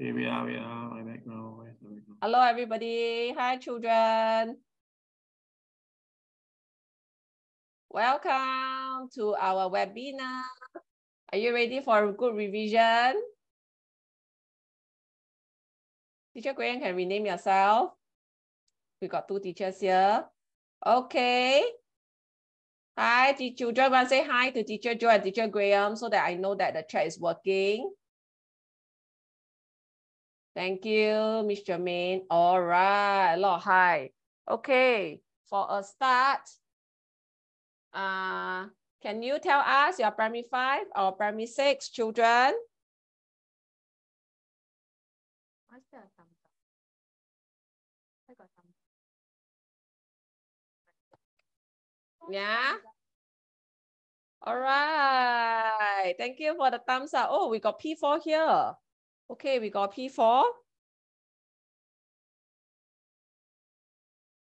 Okay, we are, we are, my background? Hello, everybody. Hi, children. Welcome to our webinar. Are you ready for a good revision? Teacher Graham can rename yourself. We got two teachers here. Okay. Hi, the children. Say hi to Teacher Joe and Teacher Graham so that I know that the chat is working. Thank you, Miss Jermaine. All right, a lot hi. Okay, for a start, uh, can you tell us your primary five or primary six children? Yeah. All right. Thank you for the thumbs up. Oh, we got P4 here. Okay, we got P4.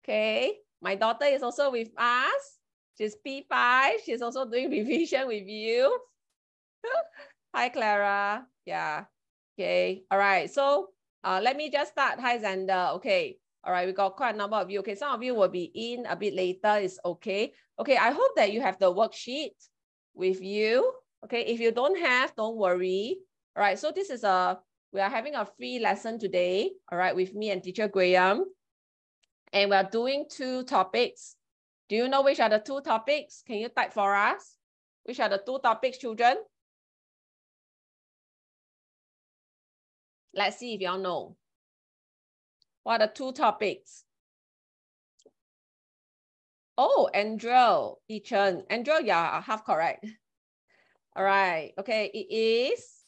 Okay, my daughter is also with us. She's P5. She's also doing revision with you. Hi, Clara. Yeah. Okay. All right. So uh, let me just start. Hi, Xander. Okay. All right. We got quite a number of you. Okay. Some of you will be in a bit later. It's okay. Okay. I hope that you have the worksheet with you. Okay. If you don't have, don't worry. All right. So this is a, we are having a free lesson today. All right. With me and teacher Graham. And we're doing two topics. Do you know which are the two topics? Can you type for us? Which are the two topics, children? Let's see if y'all know. What are the two topics? Oh, Andrew, Yichen. Andrew, yeah, half correct. All right. Okay, it is.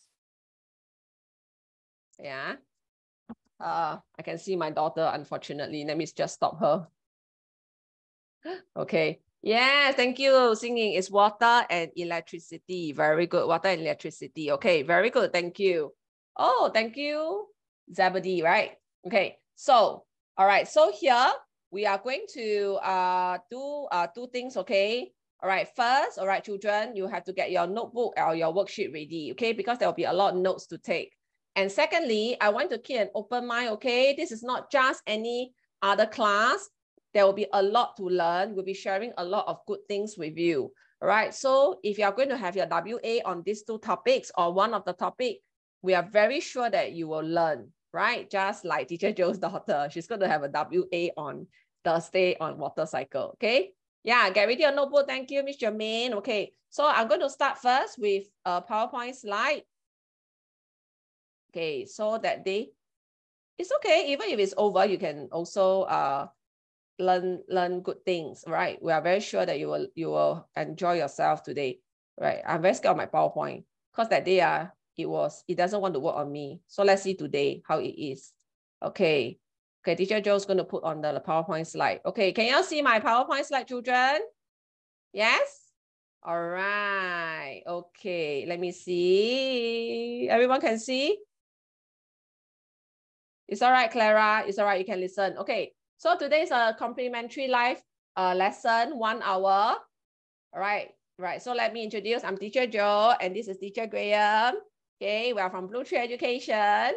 Yeah. Uh, I can see my daughter, unfortunately. Let me just stop her. Okay. Yeah, thank you. Singing is water and electricity. Very good. Water and electricity. Okay, very good. Thank you. Oh, thank you, Zebedee, right? Okay, so, all right. So here we are going to uh, do uh, two things, okay? All right, first, all right, children, you have to get your notebook or your worksheet ready, okay? Because there will be a lot of notes to take. And secondly, I want to keep an open mind, okay? This is not just any other class. There will be a lot to learn. We'll be sharing a lot of good things with you, all right? So if you are going to have your WA on these two topics or one of the topic, we are very sure that you will learn, right? Just like teacher Joe's daughter, she's going to have a WA on Thursday on water cycle, okay? Yeah, get ready your notebook. Thank you, Miss Jermaine. Okay, so I'm going to start first with a PowerPoint slide. Okay, so that day, it's okay. Even if it's over, you can also uh, learn learn good things, right? We are very sure that you will you will enjoy yourself today, right? I'm very scared of my PowerPoint because that day uh, it was it doesn't want to work on me. So let's see today how it is. Okay. Okay, teacher Joe's going to put on the PowerPoint slide. Okay, can you all see my PowerPoint slide, children? Yes? All right. Okay, let me see. Everyone can see? It's all right, Clara. It's all right. You can listen. Okay. So today's a complimentary live uh, lesson, one hour. All right. Right. So let me introduce. I'm Teacher Joe, and this is Teacher Graham. Okay. We are from Blue Tree Education.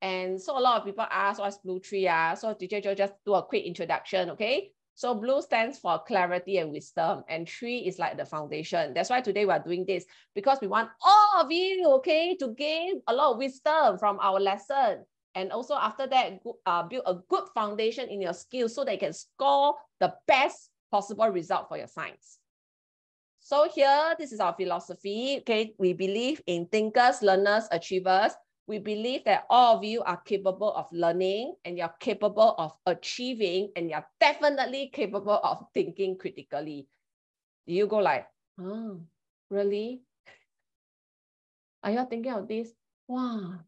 And so a lot of people ask what's Blue Tree. Ah? So Teacher Joe just do a quick introduction. Okay. So blue stands for clarity and wisdom, and tree is like the foundation. That's why today we are doing this because we want all of you, okay, to gain a lot of wisdom from our lesson. And also after that, uh, build a good foundation in your skills so you can score the best possible result for your science. So here, this is our philosophy. Okay, we believe in thinkers, learners, achievers. We believe that all of you are capable of learning and you're capable of achieving and you're definitely capable of thinking critically. You go like, oh, really? Are you thinking of this? Wow,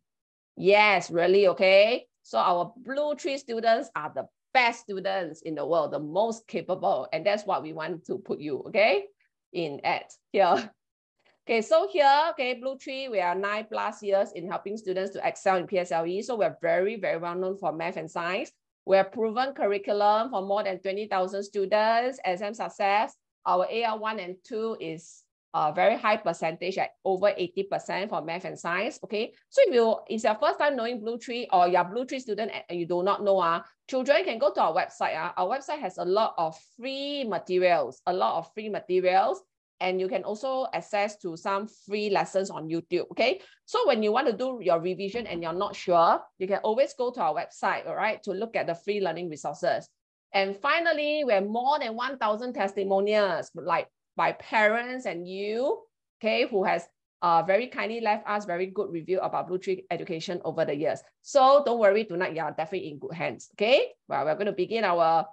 Yes, really, okay? So our blue tree students are the best students in the world, the most capable, and that's what we want to put you, okay? In at here. Okay, so here, okay, Blue Tree, we are nine plus years in helping students to excel in PSLE. So we're very, very well known for math and science. We have proven curriculum for more than 20,000 students, exam success. Our AR1 and 2 is a very high percentage at over 80% for math and science. Okay. So if you it's your first time knowing Blue Tree or you're Blue Tree student and you do not know, uh, children can go to our website. Uh. Our website has a lot of free materials, a lot of free materials. And you can also access to some free lessons on YouTube. Okay. So when you want to do your revision and you're not sure, you can always go to our website, all right, to look at the free learning resources. And finally, we have more than 1,000 testimonials, like by parents and you, okay, who has uh, very kindly left us very good review about Blue Tree Education over the years. So don't worry, tonight you are definitely in good hands, okay? Well, we're going to begin our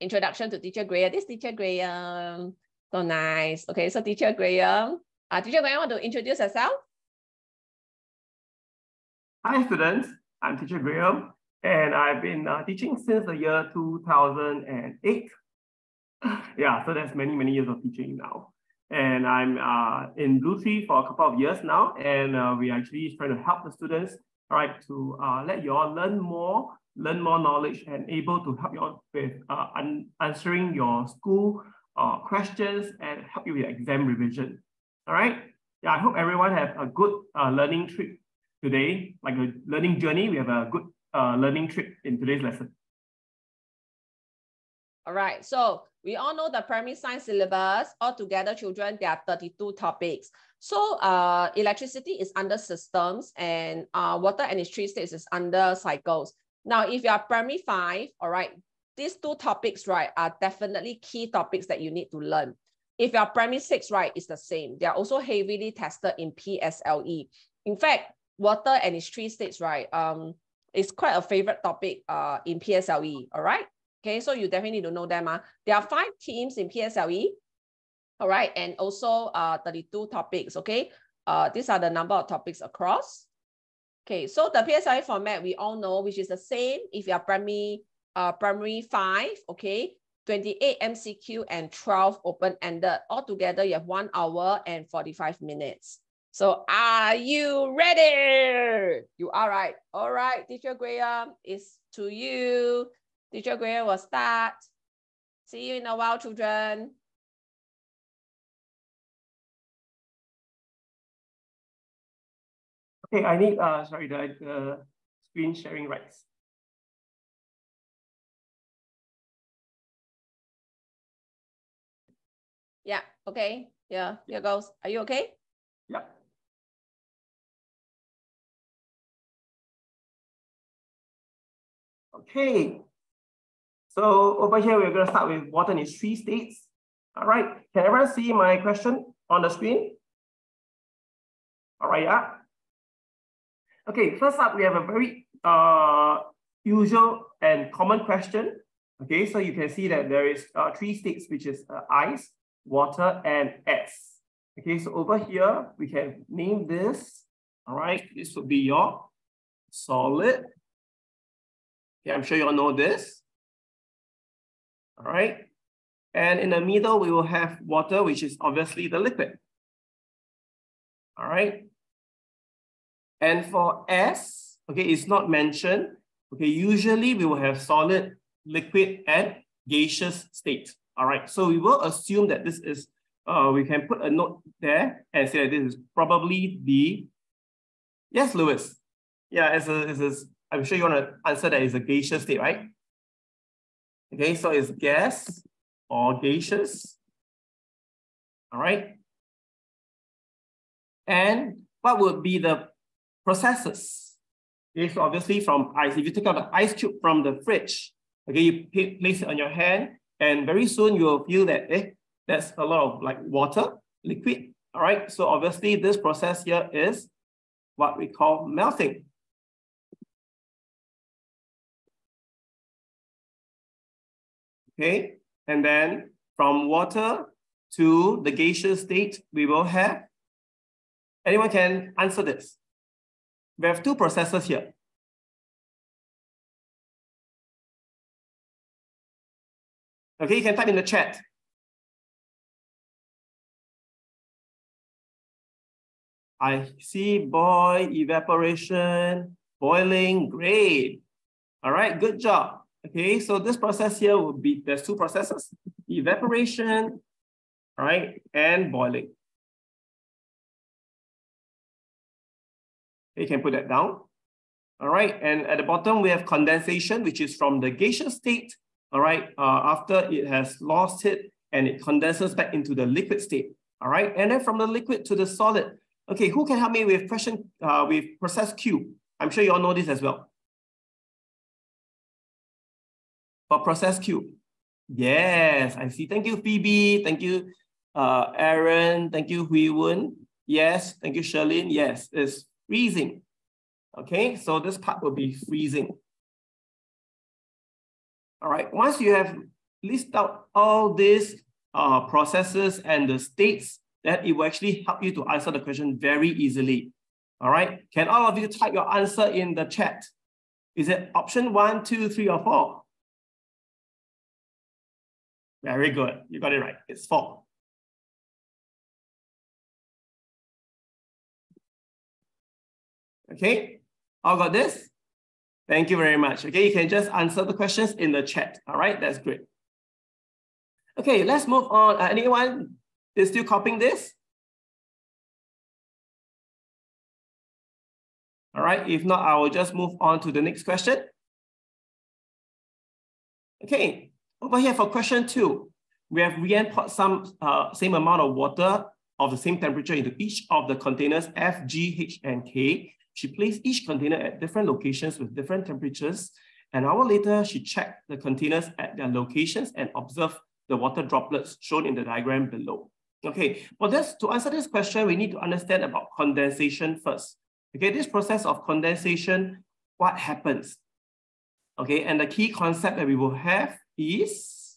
introduction to Teacher Graham. This Teacher Graham, so nice. Okay, so Teacher Graham, uh, Teacher Graham, want to introduce yourself? Hi students, I'm Teacher Graham and I've been uh, teaching since the year 2008 yeah, so that's many, many years of teaching now. And I'm uh, in Blue Tree for a couple of years now, and uh, we're actually trying to help the students, all right, to uh, let you all learn more, learn more knowledge, and able to help you all with uh, answering your school uh, questions and help you with exam revision. All right. Yeah, I hope everyone have a good uh, learning trip today, like a learning journey. We have a good learning trip in today's lesson. All right, so we all know the primary science syllabus, altogether children, there are 32 topics. So uh, electricity is under systems and uh, water and its three states is under cycles. Now, if you are primary five, all right, these two topics, right, are definitely key topics that you need to learn. If you are primary six, right, it's the same. They are also heavily tested in PSLE. In fact, water and its three states, right, um, is quite a favorite topic uh, in PSLE, all right? Okay, so you definitely need to know them. Uh. There are five teams in PSLE. All right, and also uh, 32 topics, okay? Uh, these are the number of topics across. Okay, so the PSLE format, we all know, which is the same if you are primary, uh, primary five, okay? 28 MCQ and 12 open-ended. Altogether, you have one hour and 45 minutes. So are you ready? You are right. All right, Teacher Graham, it's to you. Teacher Graham will start. See you in a while, children. Okay, I need, uh, sorry, the uh, screen sharing rights. Yeah, okay. Yeah, here goes. Are you okay? Yeah. Okay, so over here, we're going to start with water in three states. All right, can everyone see my question on the screen? All right, yeah. Okay, first up, we have a very uh, usual and common question. Okay, so you can see that there is uh, three states, which is uh, ice, water, and S. Okay, so over here, we can name this. All right, this would be your solid. Yeah, I'm sure you all know this all right? And in the middle, we will have water, which is obviously the liquid. All right. And for S, okay, it's not mentioned. Okay, usually we will have solid, liquid, and gaseous state. All right, so we will assume that this is, uh, we can put a note there and say that this is probably the, yes, Lewis. Yeah, as a, as a, I'm sure you want to answer that is a gaseous state, right? Okay, so it's gas or gaseous. All right. And what would be the processes? So obviously from ice, if you take out the ice cube from the fridge, okay, you place it on your hand, and very soon you will feel that eh, there's a lot of like water, liquid. All right, so obviously this process here is what we call melting. Okay? And then from water to the gaseous state, we will have, anyone can answer this. We have two processes here. Okay, you can type in the chat. I see boil, evaporation, boiling, great. All right, good job. Okay, so this process here will be, there's two processes, evaporation right, and boiling. You can put that down. All right, and at the bottom we have condensation, which is from the gaseous state, all right, uh, after it has lost it and it condenses back into the liquid state, all right? And then from the liquid to the solid. Okay, who can help me with question, uh, with process Q? I'm sure you all know this as well. For process Q. Yes, I see. Thank you, Phoebe. Thank you, uh, Aaron. Thank you, Hui Wen. Yes, thank you, Sherlyn. Yes, it's freezing. Okay, so this part will be freezing. All right, once you have listed out all these uh, processes and the states, then it will actually help you to answer the question very easily. All right, can all of you type your answer in the chat? Is it option one, two, three, or four? Very good, you got it right, it's four. Okay, all got this? Thank you very much. Okay, you can just answer the questions in the chat. All right, that's great. Okay, let's move on. Uh, anyone is still copying this? All right, if not, I will just move on to the next question. Okay, over here for question two, we have re-poured some uh, same amount of water of the same temperature into each of the containers F, G, H, and K she placed each container at different locations with different temperatures. An hour later, she checked the containers at their locations and observed the water droplets shown in the diagram below. Okay, for this, to answer this question, we need to understand about condensation first. Okay, this process of condensation, what happens? Okay, and the key concept that we will have is,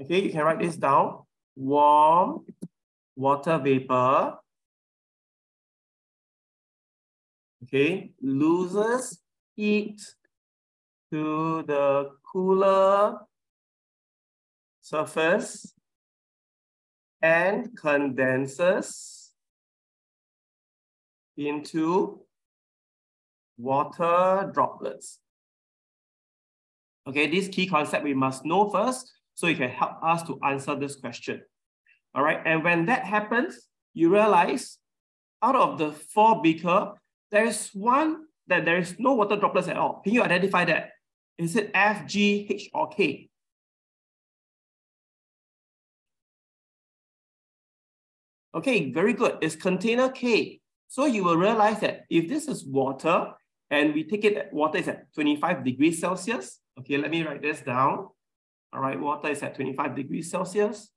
okay, you can write this down, warm water vapor okay, loses heat to the cooler surface and condenses into water droplets. Okay, this key concept we must know first so it can help us to answer this question. All right, and when that happens, you realize out of the four beaker, there is one that there is no water droplets at all. Can you identify that? Is it F, G, H, or K? Okay, very good. It's container K. So you will realize that if this is water and we take it at water is at 25 degrees Celsius. Okay, let me write this down. All right, water is at 25 degrees Celsius.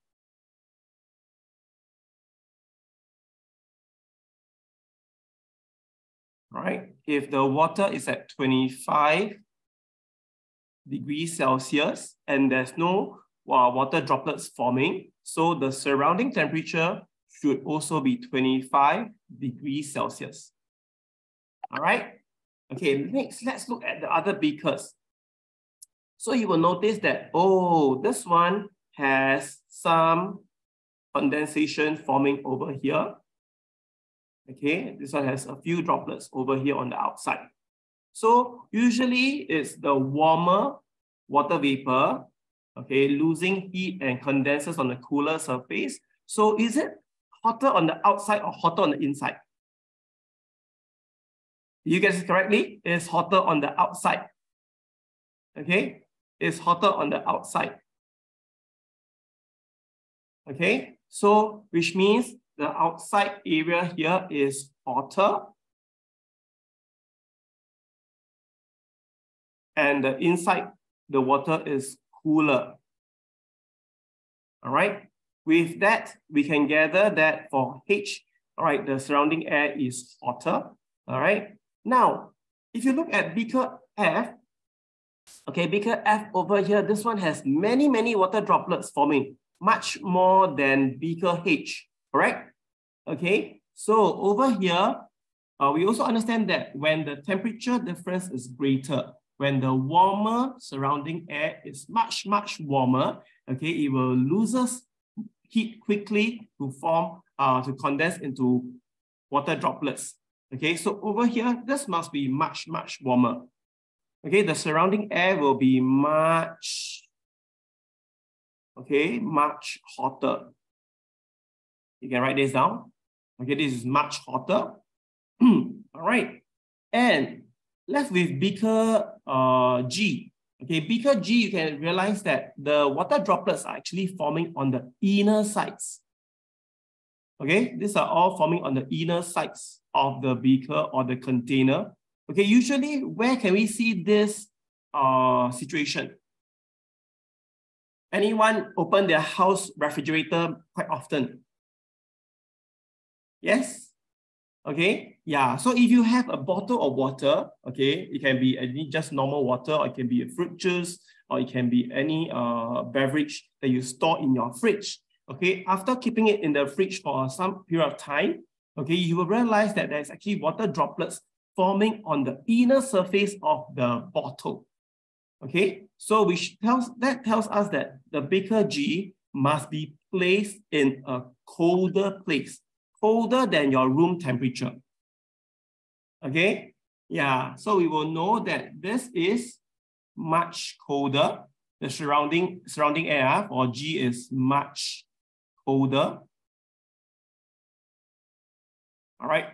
right? If the water is at 25 degrees Celsius and there's no uh, water droplets forming, so the surrounding temperature should also be 25 degrees Celsius. All right? Okay, next, let's look at the other beakers. So you will notice that, oh, this one has some condensation forming over here. Okay, this one has a few droplets over here on the outside. So usually it's the warmer water vapor, okay, losing heat and condenses on the cooler surface. So is it hotter on the outside or hotter on the inside? You guess it correctly? It's hotter on the outside. Okay, it's hotter on the outside. Okay, so which means the outside area here is hotter. And the inside, the water is cooler. All right. With that, we can gather that for H, all right, the surrounding air is hotter. All right. Now, if you look at beaker F, okay, beaker F over here, this one has many, many water droplets forming, much more than beaker H correct? Okay, so over here, uh, we also understand that when the temperature difference is greater, when the warmer surrounding air is much, much warmer, okay, it will loses heat quickly to form, uh, to condense into water droplets. Okay, so over here, this must be much, much warmer. Okay, the surrounding air will be much, okay, much hotter. You can write this down. Okay, this is much hotter. All right. And left with beaker uh, G. Okay, beaker G, you can realize that the water droplets are actually forming on the inner sides. Okay, these are all forming on the inner sides of the beaker or the container. Okay, usually where can we see this uh, situation? Anyone open their house refrigerator quite often? Yes? Okay, yeah. So if you have a bottle of water, okay, it can be any just normal water, or it can be a fruit juice, or it can be any uh, beverage that you store in your fridge. Okay, after keeping it in the fridge for some period of time, okay, you will realize that there's actually water droplets forming on the inner surface of the bottle. Okay, so which tells that tells us that the beaker G must be placed in a colder place colder than your room temperature. Okay, yeah, so we will know that this is much colder. The surrounding, surrounding air for G is much colder. All right,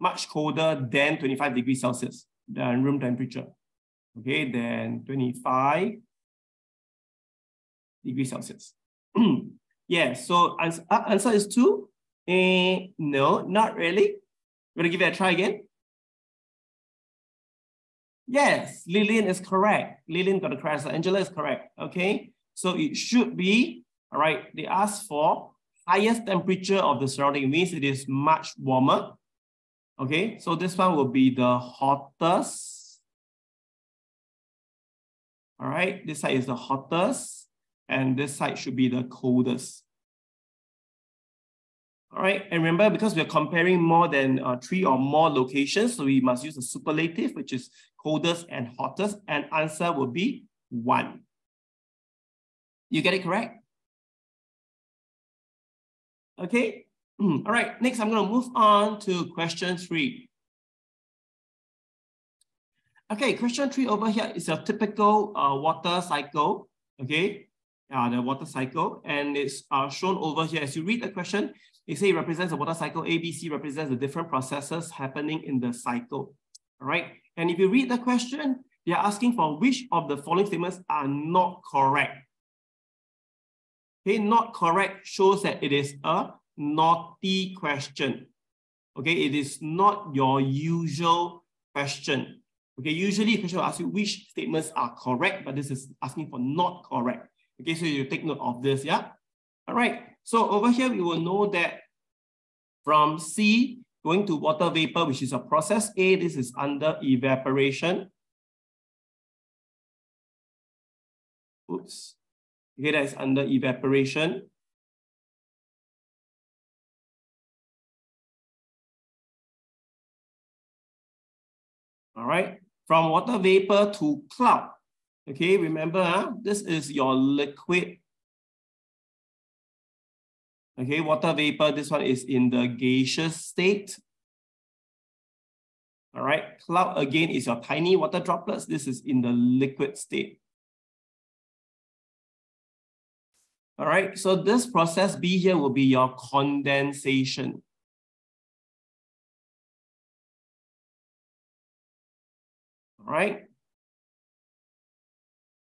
much colder than 25 degrees Celsius, than room temperature. Okay, then 25 degrees Celsius. yeah, so answer, uh, answer is two. Eh, no, not really. Want to give it a try again? Yes, Lillian is correct. Lillian got the correct answer. Angela is correct. Okay, so it should be, all right, they ask for highest temperature of the surrounding means it is much warmer. Okay, so this one will be the hottest. All right, this side is the hottest, and this side should be the coldest. All right, and remember, because we're comparing more than uh, three or more locations, so we must use a superlative, which is coldest and hottest, and answer will be one. You get it correct? Okay, all right, next I'm gonna move on to question three. Okay, question three over here is a typical uh, water cycle, okay? Uh, the water cycle, and it's uh, shown over here. As you read the question, they say it represents a water cycle. ABC represents the different processes happening in the cycle. All right. And if you read the question, they are asking for which of the following statements are not correct. Okay, not correct shows that it is a naughty question. Okay, it is not your usual question. Okay, usually a question will ask you which statements are correct, but this is asking for not correct. Okay, so you take note of this, yeah? All right, so over here, we will know that from C going to water vapor, which is a process A, this is under evaporation. Oops. Okay, that is under evaporation. All right, from water vapor to cloud. Okay, remember, huh? this is your liquid Okay, water vapor, this one is in the gaseous state. All right, cloud again is your tiny water droplets. This is in the liquid state. All right, so this process B here will be your condensation. Right.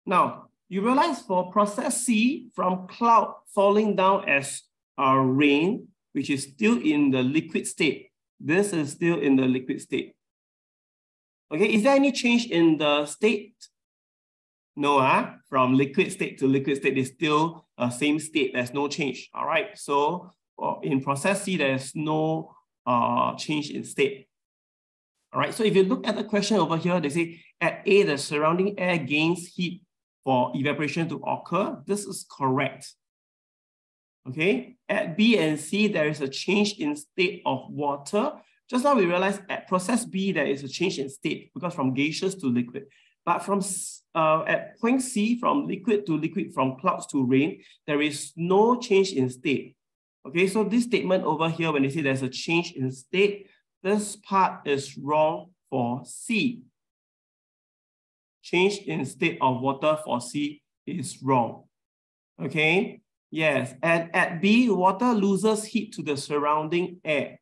Now, you realize for process C, from cloud falling down as uh, rain, which is still in the liquid state. This is still in the liquid state. Okay, is there any change in the state? No, uh, from liquid state to liquid state is still uh, same state. There's no change. All right, so in process C, there's no uh, change in state. All right, so if you look at the question over here, they say at A, the surrounding air gains heat for evaporation to occur. This is correct. Okay, at B and C, there is a change in state of water. Just now we realized at process B, there is a change in state because from gaseous to liquid. But from uh, at point C, from liquid to liquid, from clouds to rain, there is no change in state. Okay, so this statement over here, when they say there's a change in state, this part is wrong for C. Change in state of water for C is wrong. Okay, Yes, and at B, water loses heat to the surrounding air.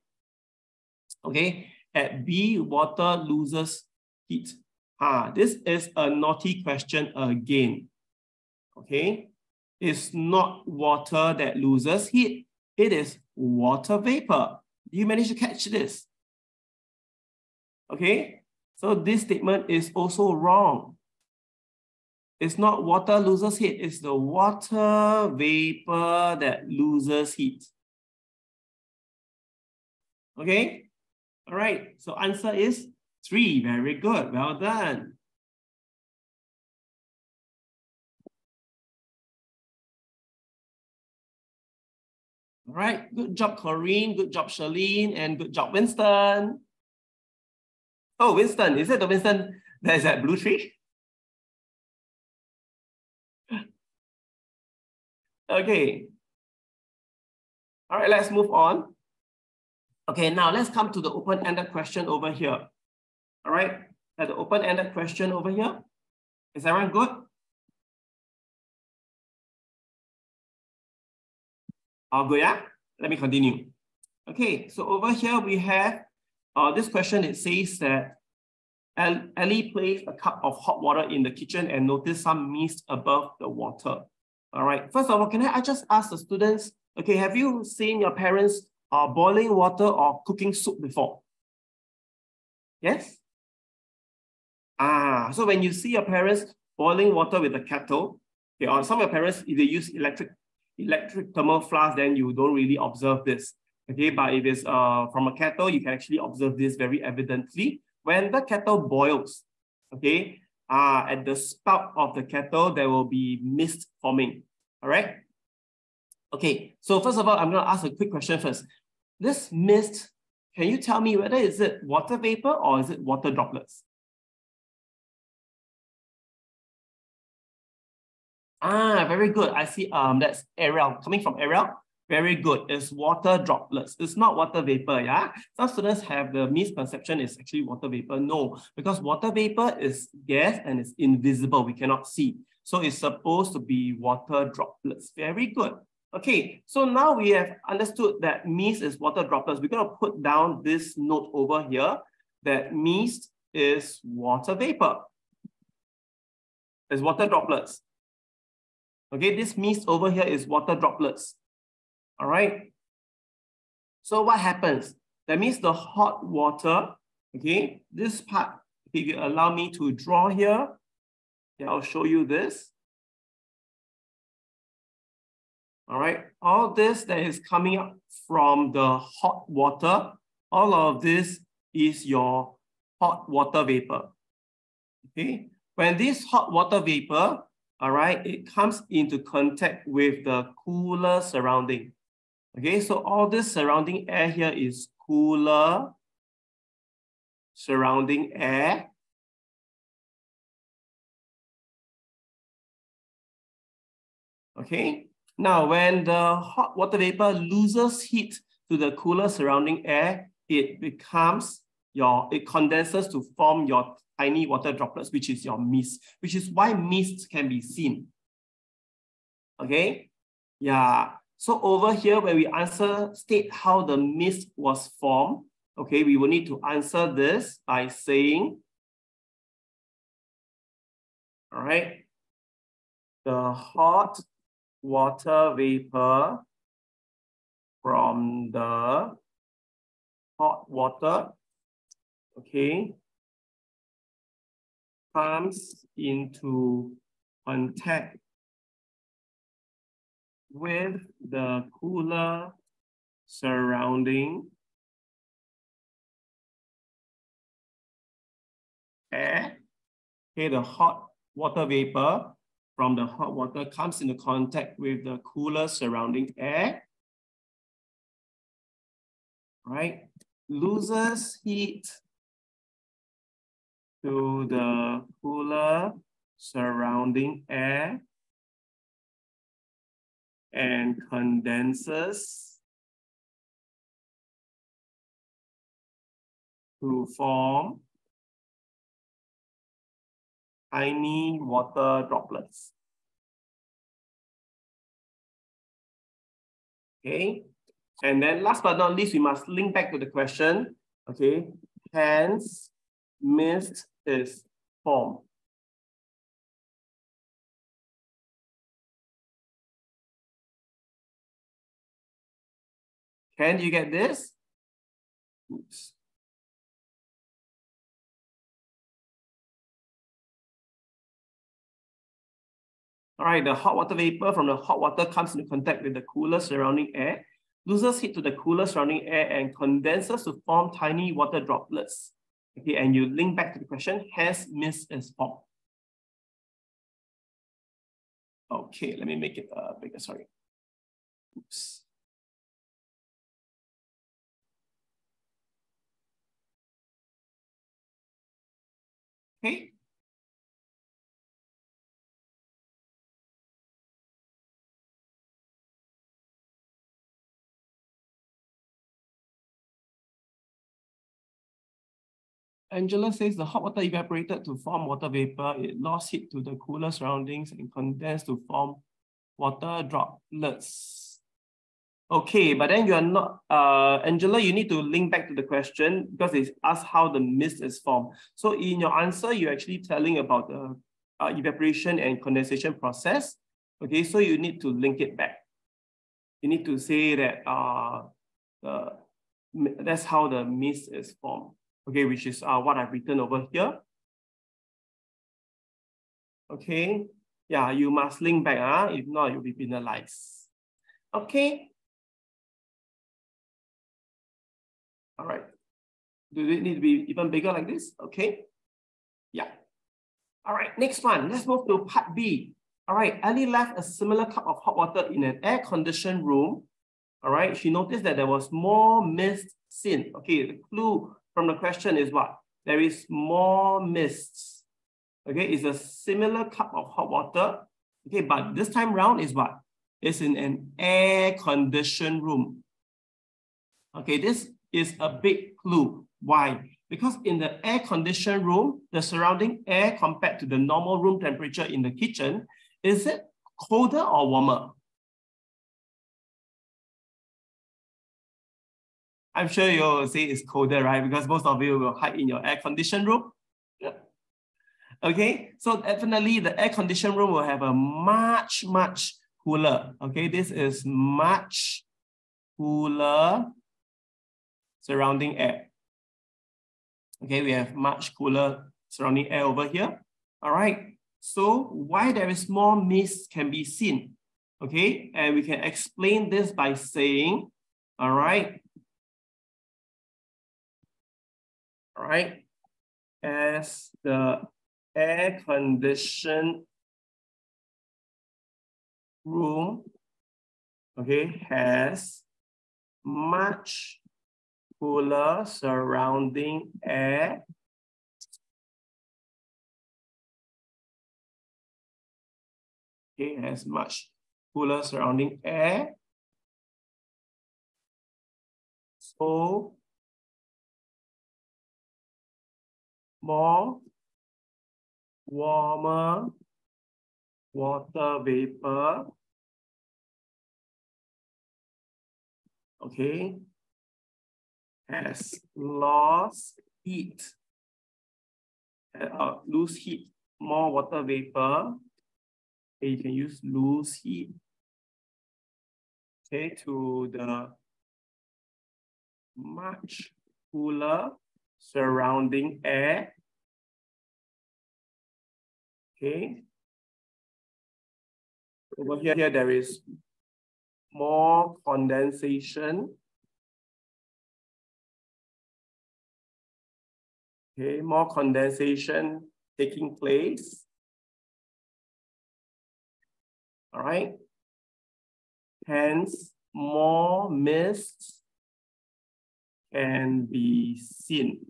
Okay, at B, water loses heat. Ah, this is a naughty question again. Okay, it's not water that loses heat. It is water vapor. Do you manage to catch this. Okay, so this statement is also wrong. It's not water loses heat, it's the water vapor that loses heat. Okay, all right, so answer is three. Very good, well done. All right, good job, Corinne. Good job, Charlene. And good job, Winston. Oh, Winston, is it the Winston that is at Blue Tree? Okay. All right, let's move on. Okay, now let's come to the open-ended question over here. All right, at the open-ended question over here. Is everyone good? All good, yeah? Let me continue. Okay, so over here we have uh, this question. It says that Ellie placed a cup of hot water in the kitchen and noticed some mist above the water. All right. First of all, can I, I just ask the students, okay, have you seen your parents uh, boiling water or cooking soup before? Yes? Ah, so when you see your parents boiling water with a kettle, okay, or some of your parents, if they use electric electric thermal flask, then you don't really observe this. Okay, but if it's uh, from a kettle, you can actually observe this very evidently. When the kettle boils, okay, uh, at the spout of the kettle, there will be mist forming, all right? Okay, so first of all, I'm gonna ask a quick question first. This mist, can you tell me whether is it water vapor or is it water droplets? Ah, very good. I see um that's Ariel, coming from Ariel. Very good. It's water droplets. It's not water vapor, yeah? Some students have the misconception it's actually water vapor. No, because water vapor is gas and it's invisible. We cannot see. So it's supposed to be water droplets. Very good. Okay, so now we have understood that mist is water droplets. We're going to put down this note over here that mist is water vapor. It's water droplets. Okay, this mist over here is water droplets. All right. So what happens? That means the hot water, okay, this part, if you allow me to draw here, yeah, I'll show you this. All right, all this that is coming up from the hot water, all of this is your hot water vapor. Okay, when this hot water vapor, all right, it comes into contact with the cooler surrounding. Okay, so all this surrounding air here is cooler surrounding air. Okay, now when the hot water vapor loses heat to the cooler surrounding air, it becomes your, it condenses to form your tiny water droplets, which is your mist, which is why mist can be seen. Okay, yeah, so over here, when we answer, state how the mist was formed, okay, we will need to answer this by saying, all right, the hot water vapor from the hot water, okay, comes into contact with the cooler surrounding air. Okay, the hot water vapor from the hot water comes into contact with the cooler surrounding air. Right, loses heat to the cooler surrounding air and condenses to form tiny water droplets. Okay. And then last but not least, we must link back to the question. Okay. Hence, mist is formed. Can you get this? Oops. All right, the hot water vapor from the hot water comes into contact with the cooler surrounding air, loses heat to the cooler surrounding air and condenses to form tiny water droplets. Okay, and you link back to the question, has mist is formed. Okay, let me make it uh, bigger, sorry. Oops. Okay, Angela says the hot water evaporated to form water vapor. It lost heat to the cooler surroundings and condensed to form water droplets. Okay, but then you are not, uh, Angela, you need to link back to the question because it asks how the mist is formed. So in your answer, you're actually telling about the uh, evaporation and condensation process. Okay, so you need to link it back. You need to say that uh, uh, that's how the mist is formed okay, which is uh, what I've written over here. Okay, yeah, you must link back, uh, if not, you'll be penalized. Okay. All right. Do it need to be even bigger like this? Okay. Yeah. All right, next one. Let's move to part B. All right, Ellie left a similar cup of hot water in an air-conditioned room. All right, she noticed that there was more mist seen. Okay, the clue from the question is what? There is more mists. Okay, it's a similar cup of hot water. Okay, but this time round is what? It's in an air-conditioned room. Okay, this is a big clue. Why? Because in the air-conditioned room, the surrounding air compared to the normal room temperature in the kitchen, is it colder or warmer? I'm sure you'll say it's colder, right? Because most of you will hide in your air-conditioned room. Yeah. Okay, so definitely the air-conditioned room will have a much, much cooler. Okay, this is much cooler surrounding air. Okay, we have much cooler surrounding air over here. All right, so why there is more mist can be seen. Okay, and we can explain this by saying, all right, all right, As the air conditioned room, okay, has much cooler surrounding air okay, has much cooler surrounding air. So more warmer water vapor. Okay, has lost heat, uh, lose heat, more water vapor. You can use lose heat. Okay, to the much cooler surrounding air. Okay. Over here, here there is more condensation. Okay, more condensation taking place. All right. Hence, more mist can be seen.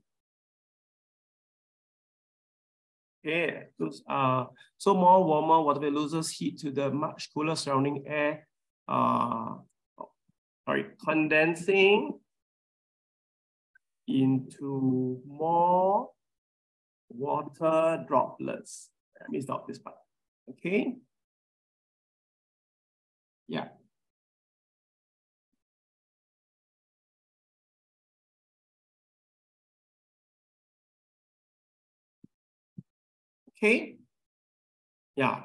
Okay, those are so more warmer water loses heat to the much cooler surrounding air. Uh, sorry, condensing into more water droplets. Let me stop this part. Okay. Yeah. Okay. Yeah.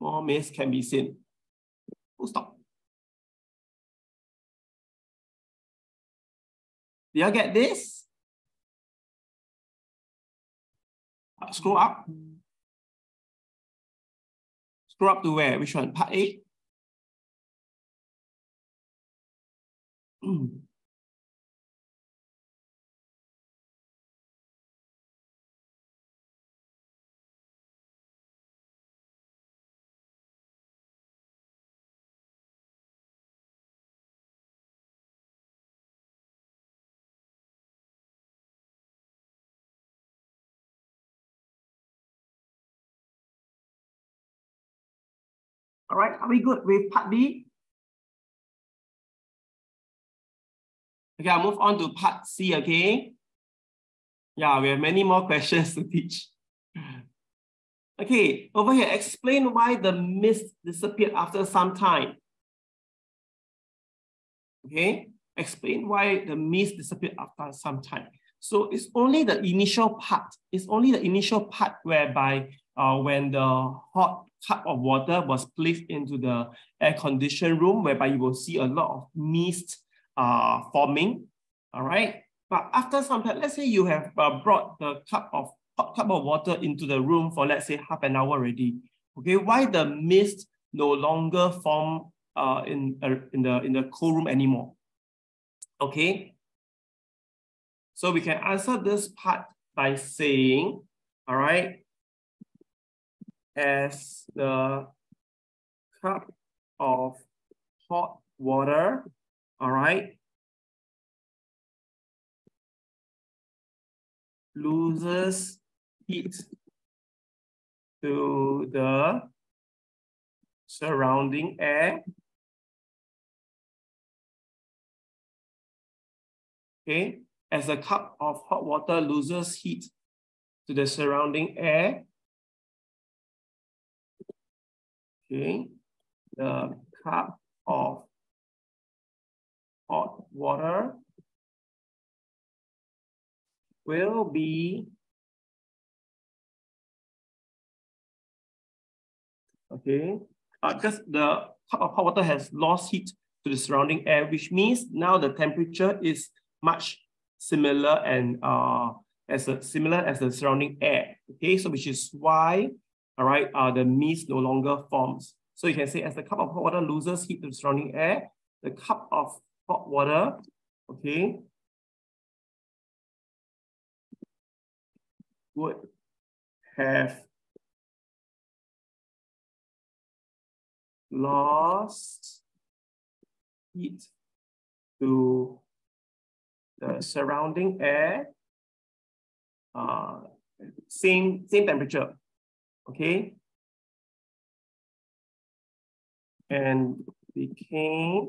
More mist can be seen. Full stop. Do you get this? Scroll up. Scroll up to where? Which one? Part A? Hmm. All right, are we good with part B? Okay, I'll move on to part C, okay? Yeah, we have many more questions to teach. Okay, over here, explain why the mist disappeared after some time. Okay, explain why the mist disappeared after some time. So it's only the initial part, it's only the initial part whereby uh, when the hot cup of water was placed into the air conditioned room, whereby you will see a lot of mist uh, forming. All right. But after some time, let's say you have uh, brought the cup of hot cup of water into the room for let's say half an hour already. Okay, why the mist no longer form uh, in, uh, in the in the cool room anymore? Okay. So we can answer this part by saying, all right, as the cup of hot water, all right, loses heat to the surrounding air. Okay, as a cup of hot water loses heat to the surrounding air, okay, the cup of hot water will be okay uh, because the cup of hot water has lost heat to the surrounding air, which means now the temperature is much similar and uh, as a, similar as the surrounding air. Okay, so which is why, all right, uh, the mist no longer forms. So you can say as the cup of hot water loses heat to the surrounding air, the cup of hot water, okay, would have lost heat to the surrounding air, uh, same, same temperature, okay? And became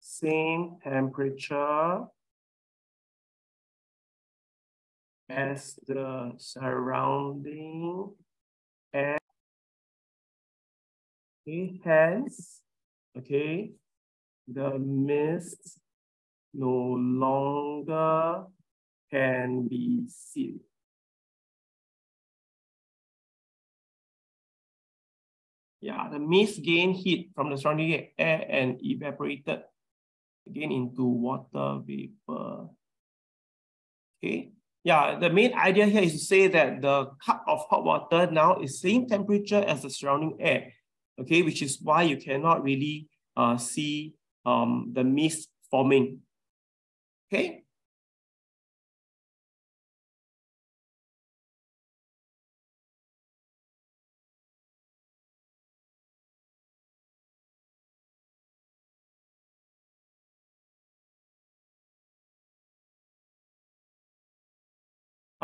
same temperature as the surrounding air. Okay, hence, okay, the mist no longer can be seen. Yeah, the mist gain heat from the surrounding air and evaporated again into water vapor. Okay, yeah, the main idea here is to say that the cup of hot water now is same temperature as the surrounding air, okay, which is why you cannot really uh, see um, the mist forming. Okay.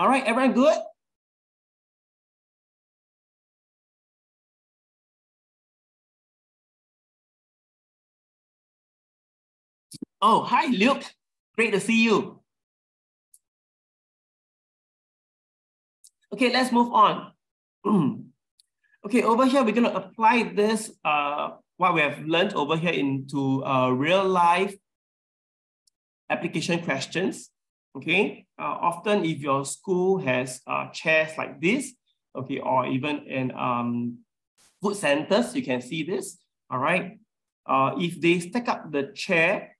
All right, everyone good? Oh, hi, Luke. Great to see you. Okay, let's move on. okay, over here, we're going to apply this, uh, what we have learned over here into uh, real life application questions. Okay, uh, often if your school has uh, chairs like this, okay, or even in um, food centers, you can see this, all right? Uh, if they stack up the chair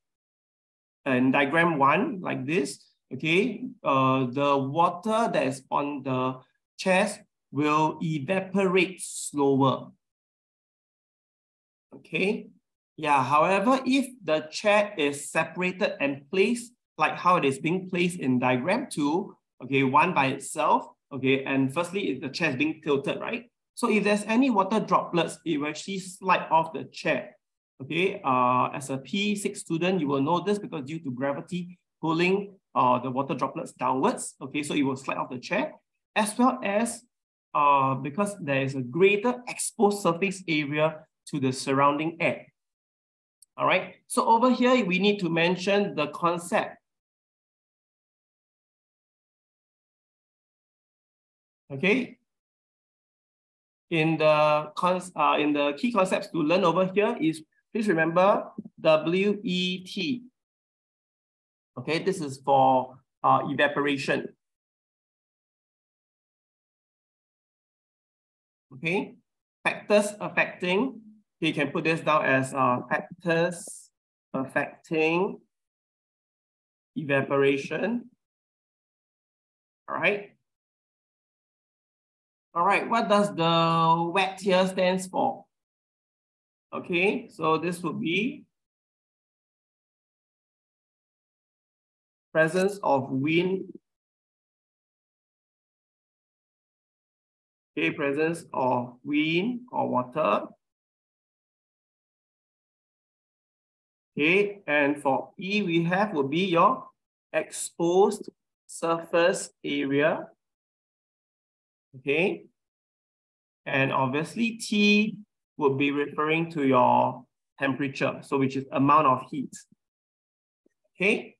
in diagram one like this, okay, uh, the water that is on the chairs will evaporate slower. Okay, yeah, however, if the chair is separated and placed like how it is being placed in diagram two, okay, one by itself, okay, and firstly, the chair is being tilted, right? So if there's any water droplets, it will actually slide off the chair. Okay, uh, as a P6 student, you will know this because due to gravity pulling uh, the water droplets downwards, okay, so it will slide off the chair, as well as uh, because there is a greater exposed surface area to the surrounding air. All right, so over here, we need to mention the concept. Okay, in the cons uh, in the key concepts to learn over here is please remember WET. Okay, this is for uh, evaporation. Okay, factors affecting, you can put this down as uh, factors affecting evaporation. All right. All right, what does the WET here stands for? Okay, so this would be presence of wind. Okay, presence of wind or water. Okay, and for E we have will be your exposed surface area. Okay, and obviously T would be referring to your temperature, so which is amount of heat. Okay.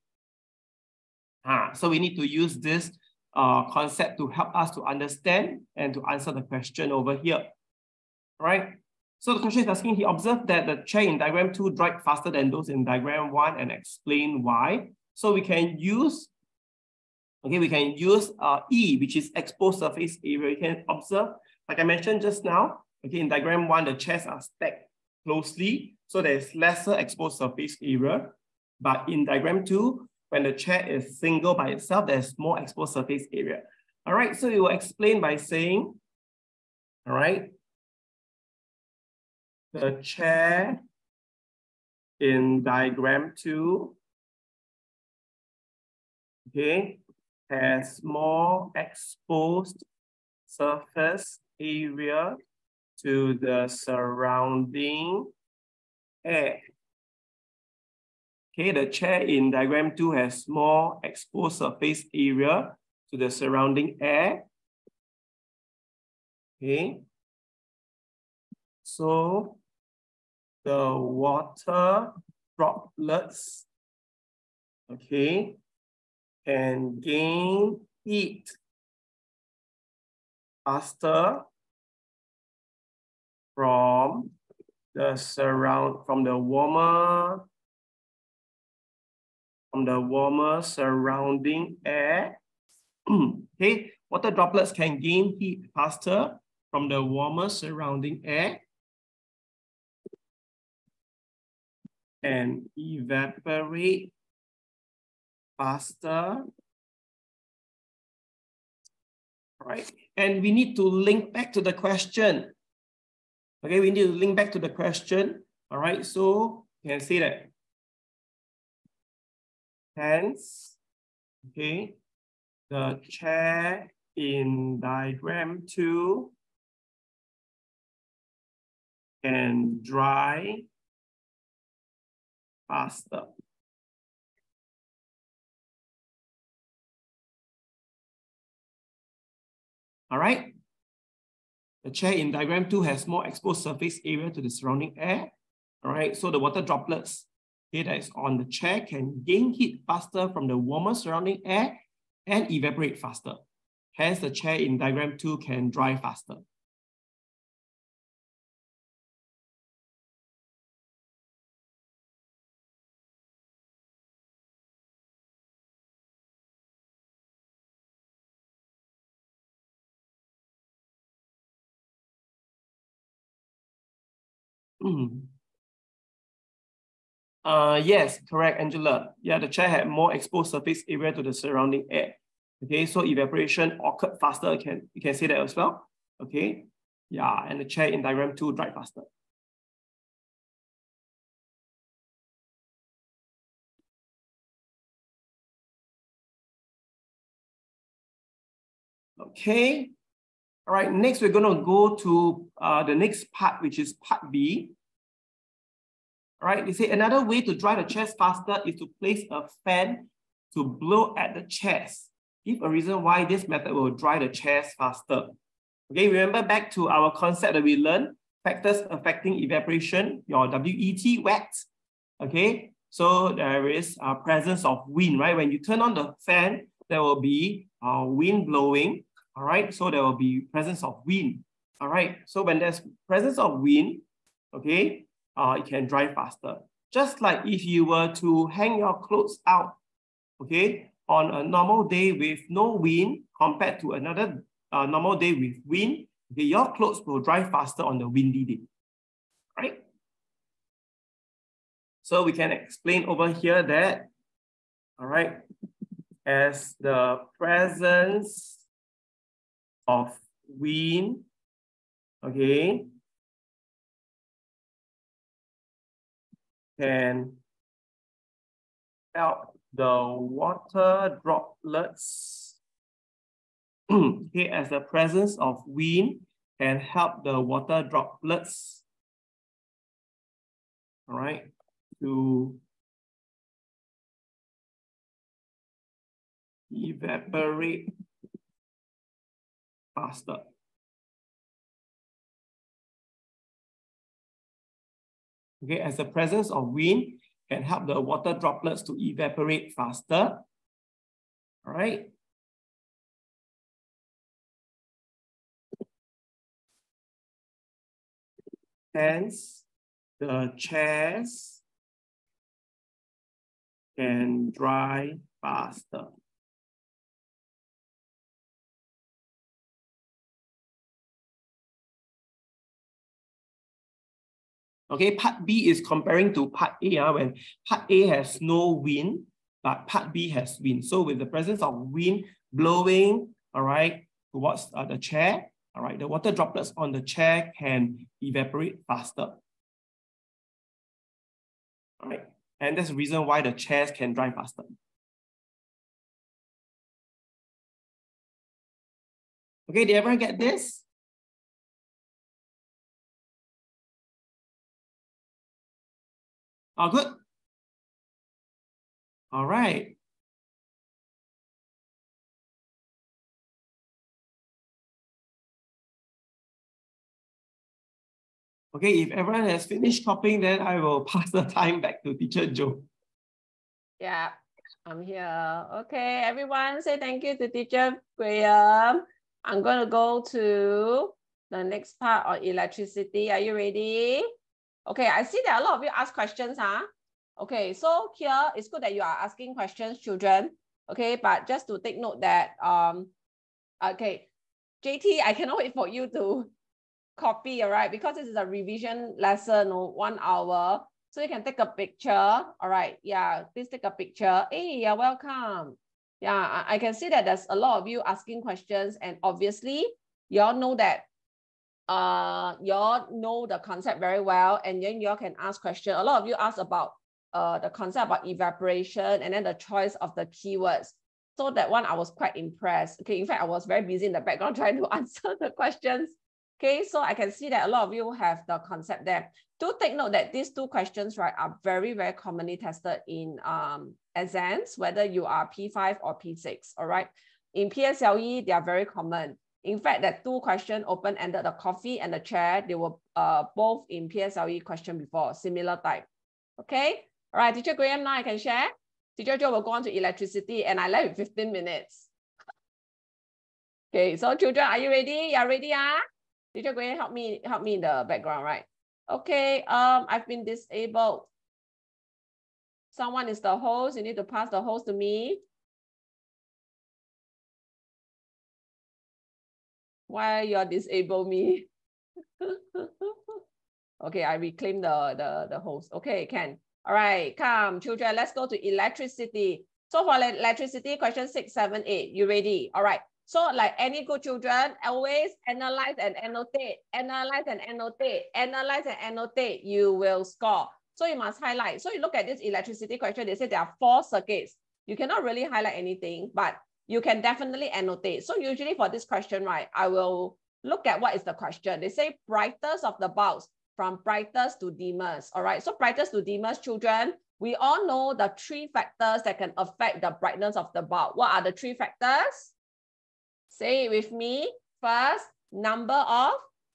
Ah, so we need to use this uh, concept to help us to understand and to answer the question over here. Right. So the question is asking, he observed that the chair in diagram two dried faster than those in diagram one and explain why. So we can use, okay, we can use uh, E, which is exposed surface area. You can observe, like I mentioned just now, Okay, in diagram one, the chairs are stacked closely, so there's lesser exposed surface area. But in diagram two, when the chair is single by itself, there's more exposed surface area. All right, so you will explain by saying, all right, the chair in diagram two, okay, has more exposed surface area to the surrounding air. Okay, the chair in diagram two has more exposed surface area to the surrounding air. Okay. So the water droplets, okay, can gain heat faster from the surround from the warmer from the warmer surrounding air. okay, water droplets can gain heat faster from the warmer surrounding air and evaporate faster. Right, and we need to link back to the question. Okay, we need to link back to the question. All right, so you can see that. Hence, okay, the chair in diagram two can dry faster. All right. The chair in diagram two has more exposed surface area to the surrounding air. All right, so the water droplets okay, that is on the chair can gain heat faster from the warmer surrounding air and evaporate faster. Hence, the chair in diagram two can dry faster. Uh, yes, correct, Angela. Yeah, the chair had more exposed surface area to the surrounding air. Okay, so evaporation occurred faster. Can you can say that as well? Okay, yeah, and the chair in diagram two dried faster. Okay, all right, next we're gonna go to uh, the next part, which is part B. Right, they say another way to dry the chest faster is to place a fan to blow at the chest. Give a reason why this method will dry the chest faster. Okay, remember back to our concept that we learned, factors affecting evaporation, your WET, wet. Okay, so there is a presence of wind, right? When you turn on the fan, there will be uh, wind blowing, all right? So there will be presence of wind, all right? So when there's presence of wind, okay, uh, it can dry faster. Just like if you were to hang your clothes out, okay, on a normal day with no wind compared to another uh, normal day with wind, okay, your clothes will dry faster on the windy day, right? So we can explain over here that, all right, as the presence of wind, okay, can help the water droplets okay, as the presence of wind can help the water droplets, all right, to evaporate faster. Okay, as the presence of wind can help the water droplets to evaporate faster. All right. Hence, the chairs can dry faster. Okay, part B is comparing to part A uh, when part A has no wind, but part B has wind. So with the presence of wind blowing, all right, towards uh, the chair, all right, the water droplets on the chair can evaporate faster. All right, and that's the reason why the chairs can dry faster. Okay, did everyone get this? All good? All right. Okay, if everyone has finished copying, then I will pass the time back to teacher Joe. Yeah, I'm here. Okay, everyone say thank you to teacher Graham. I'm going to go to the next part on electricity. Are you ready? Okay, I see that a lot of you ask questions, huh? Okay, so here it's good that you are asking questions, children. Okay, but just to take note that, um, okay, JT, I cannot wait for you to copy, all right? Because this is a revision lesson, one hour. So you can take a picture, all right? Yeah, please take a picture. Hey, you're welcome. Yeah, I, I can see that there's a lot of you asking questions and obviously you all know that uh, y'all know the concept very well, and then y'all can ask questions. A lot of you ask about uh, the concept about evaporation and then the choice of the keywords. So that one, I was quite impressed. Okay, in fact, I was very busy in the background trying to answer the questions. Okay, so I can see that a lot of you have the concept there. Do take note that these two questions, right, are very, very commonly tested in um, exams, whether you are P5 or P6, all right? In PSLE, they are very common. In fact, that two question open-ended, the coffee and the chair, they were uh, both in PSLE question before, similar type. Okay, all right, Teacher Graham, now I can share. Teacher Joe will go on to electricity and I left with 15 minutes. Okay, so children, are you ready? You are ready, ah? Teacher Graham, help me, help me in the background, right? Okay, um, I've been disabled. Someone is the host, you need to pass the host to me. Why you're disable me. Okay, I reclaim the, the, the host. Okay, can. All right, come, children, let's go to electricity. So for electricity, question six, seven, eight, you ready? All right. So like any good children, always analyze and annotate, analyze and annotate, analyze and annotate, you will score. So you must highlight. So you look at this electricity question, they say there are four circuits. You cannot really highlight anything, but you can definitely annotate. So usually for this question, right, I will look at what is the question. They say brightest of the bulbs from brightest to dimmest. All right, so brightest to dimmest children, we all know the three factors that can affect the brightness of the bulb. What are the three factors? Say it with me. First, number of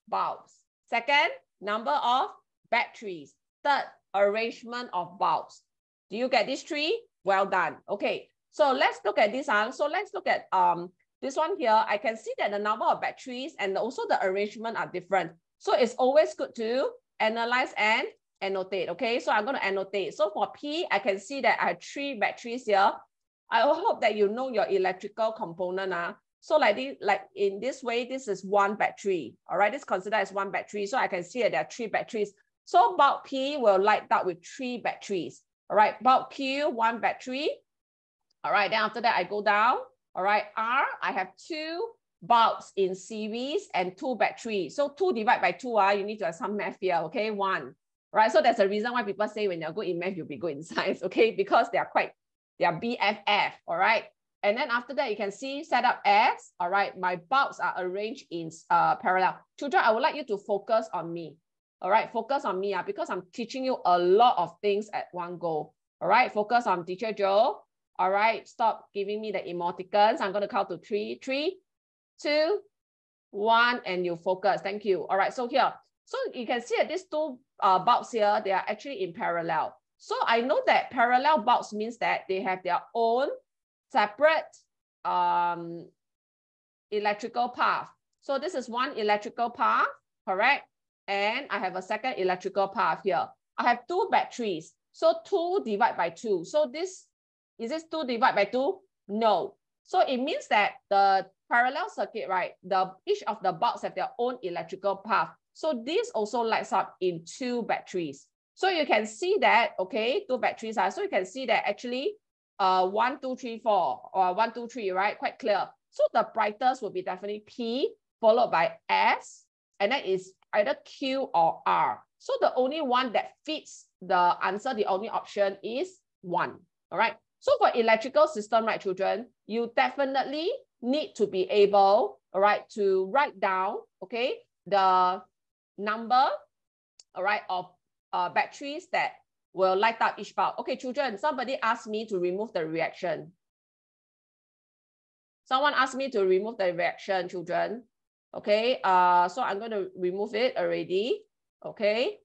bulbs. Second, number of batteries. Third, arrangement of bulbs. Do you get these three? Well done. Okay, so let's look at this one. So let's look at um this one here. I can see that the number of batteries and also the arrangement are different. So it's always good to analyze and annotate. Okay, so I'm going to annotate. So for P, I can see that I have three batteries here. I hope that you know your electrical component. Uh. So like, this, like in this way, this is one battery. All right, this considered as one battery. So I can see that there are three batteries. So bulb P will light up with three batteries. All right, bulb Q, one battery. All right, then after that, I go down. All right, R, I have two bulbs in series and two batteries. So two divided by two, uh, you need to have some math here, okay? One, right? So that's the reason why people say when you're good in math, you'll be good in science, okay? Because they are quite, they are BFF, all right? And then after that, you can see set up as, all right, my bulbs are arranged in uh, parallel. Children, I would like you to focus on me, all right? Focus on me uh, because I'm teaching you a lot of things at one go, all right? Focus on teacher Joe, all right? Stop giving me the emoticons. I'm going to count to three, three, two, one, and you focus. Thank you. All right, so here, so you can see that these two uh, bulbs here, they are actually in parallel. So I know that parallel bulbs means that they have their own separate um, electrical path. So this is one electrical path, correct? And I have a second electrical path here. I have two batteries. So two divided by two. So this, is this two divided by two? No. So it means that the parallel circuit, right, the each of the bulbs have their own electrical path. So this also lights up in two batteries. So you can see that, okay, two batteries are, so you can see that actually uh, one, two, three, four, or one, two, three, right, quite clear. So the brightest will be definitely P followed by S, and then is either Q or R. So the only one that fits the answer, the only option is one, all right? So for electrical system, right, children, you definitely need to be able, all right, to write down, okay, the number, all right, of uh, batteries that will light up each bulb. Okay, children, somebody asked me to remove the reaction. Someone asked me to remove the reaction, children. Okay, uh, so I'm going to remove it already. Okay,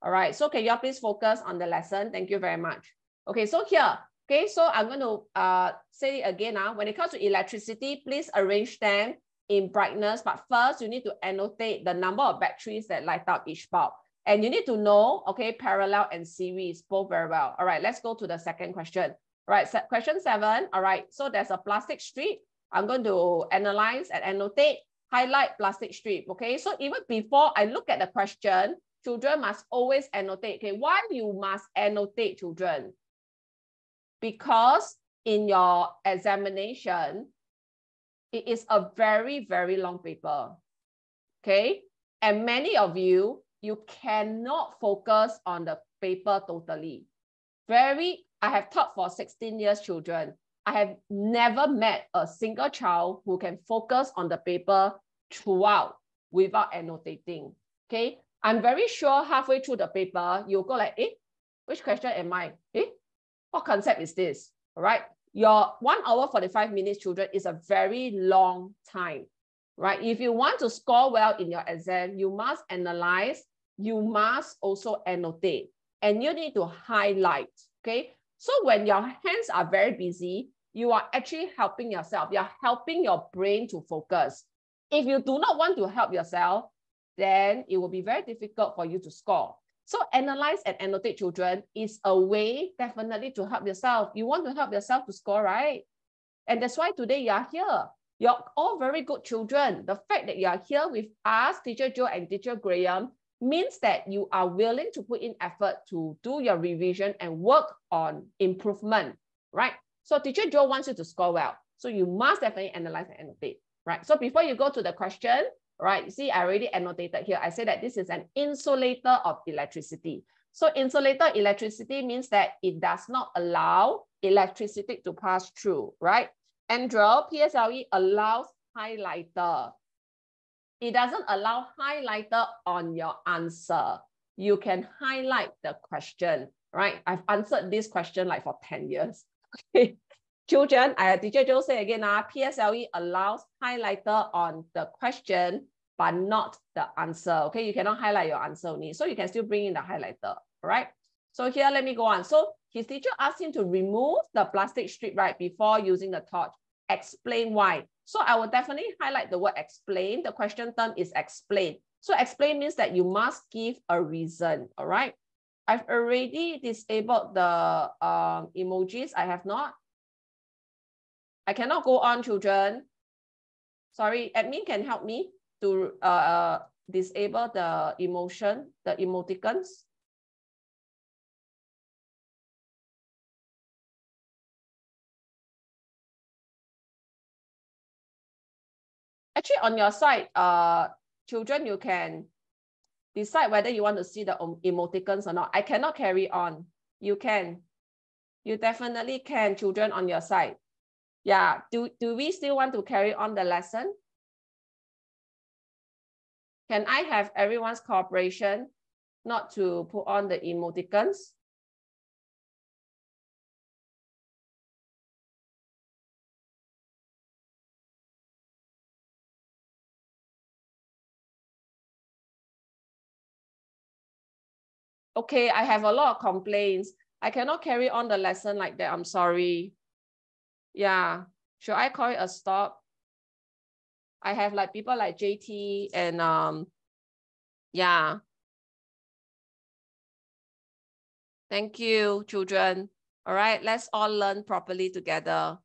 all right, so can y'all please focus on the lesson? Thank you very much. Okay, so here, Okay, so I'm going to uh, say it again now. When it comes to electricity, please arrange them in brightness. But first, you need to annotate the number of batteries that light up each bulb. And you need to know, okay, parallel and series, both very well. All right, let's go to the second question. All right, question seven. All right, so there's a plastic strip. I'm going to analyze and annotate, highlight plastic strip. Okay, so even before I look at the question, children must always annotate. Okay, why you must annotate, children? Because in your examination, it is a very, very long paper. Okay. And many of you, you cannot focus on the paper totally. Very, I have taught for 16 years children. I have never met a single child who can focus on the paper throughout without annotating. Okay. I'm very sure halfway through the paper, you'll go like, eh, which question am I? Eh, what concept is this? All right. Your one hour 45 minutes, children, is a very long time, right? If you want to score well in your exam, you must analyze, you must also annotate, and you need to highlight, okay? So when your hands are very busy, you are actually helping yourself. You're helping your brain to focus. If you do not want to help yourself, then it will be very difficult for you to score. So analyze and annotate children is a way definitely to help yourself. You want to help yourself to score, right? And that's why today you are here. You're all very good children. The fact that you are here with us, Teacher Joe and Teacher Graham, means that you are willing to put in effort to do your revision and work on improvement, right? So teacher Joe wants you to score well. So you must definitely analyze and annotate, right? So before you go to the question, right, you see, I already annotated here. I say that this is an insulator of electricity. So insulator electricity means that it does not allow electricity to pass through, right? Andrew, PSLE allows highlighter. It doesn't allow highlighter on your answer. You can highlight the question, right? I've answered this question like for 10 years. Okay. Children, I teacher Joe say again, uh, ah, PSLE allows highlighter on the question, but not the answer. Okay, you cannot highlight your answer only. So you can still bring in the highlighter, right? So here, let me go on. So his teacher asked him to remove the plastic strip, right, before using the torch. Explain why. So I will definitely highlight the word explain. The question term is explain. So explain means that you must give a reason, all right? I've already disabled the um, emojis. I have not. I cannot go on, children. Sorry, admin can help me to uh, uh, disable the emotion, the emoticons. Actually, on your side, uh, children, you can decide whether you want to see the emoticons or not. I cannot carry on. You can. You definitely can, children on your side. Yeah, do, do we still want to carry on the lesson? Can I have everyone's cooperation not to put on the emoticons? okay, I have a lot of complaints. I cannot carry on the lesson like that. I'm sorry. Yeah. Should I call it a stop? I have like people like JT and um, yeah. Thank you, children. All right, let's all learn properly together.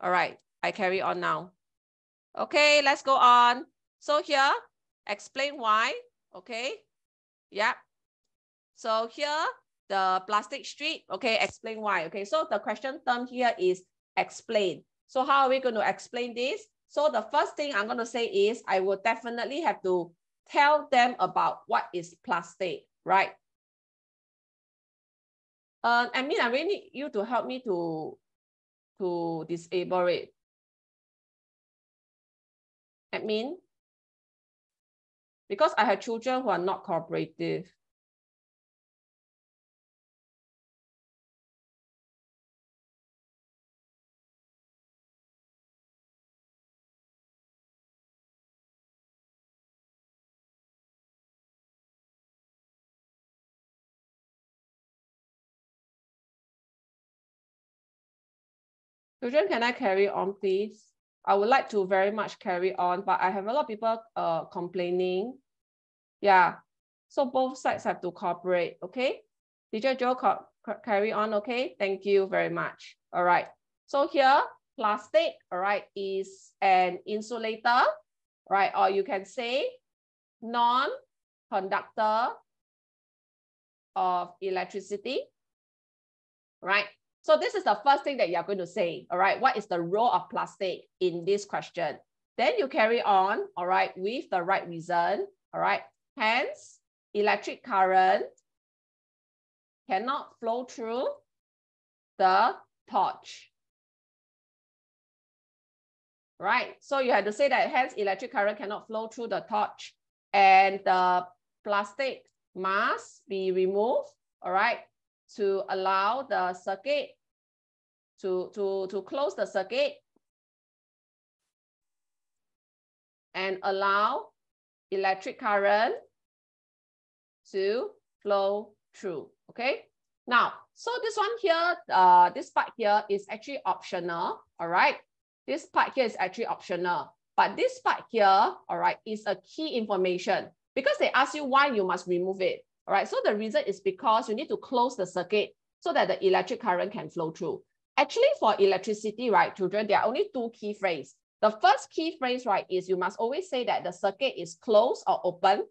All right, I carry on now. Okay, let's go on. So here, explain why. Okay, yeah. So here, the plastic strip, okay, explain why. Okay, so the question term here is explain. So how are we going to explain this? So the first thing I'm going to say is I will definitely have to tell them about what is plastic, right? Uh, I mean, I really need you to help me to, to disable it. Admin, because I have children who are not cooperative. Children, can I carry on, please? I would like to very much carry on, but I have a lot of people uh, complaining. Yeah, so both sides have to cooperate, okay? Teacher Joe, carry on, okay? Thank you very much. All right, so here, plastic, all right, is an insulator, right? Or you can say non-conductor of electricity, right? So this is the first thing that you're going to say, all right? What is the role of plastic in this question? Then you carry on, all right, with the right reason, all right? Hence, electric current cannot flow through the torch. Right, so you have to say that hence electric current cannot flow through the torch and the plastic must be removed, all right? To allow the circuit to, to, to close the circuit and allow electric current to flow through, okay? Now, so this one here, uh, this part here is actually optional, all right? This part here is actually optional, but this part here, all right, is a key information because they ask you why you must remove it. All right, so the reason is because you need to close the circuit so that the electric current can flow through. Actually, for electricity, right, children, there are only two key phrases. The first key phrase, right, is you must always say that the circuit is closed or open.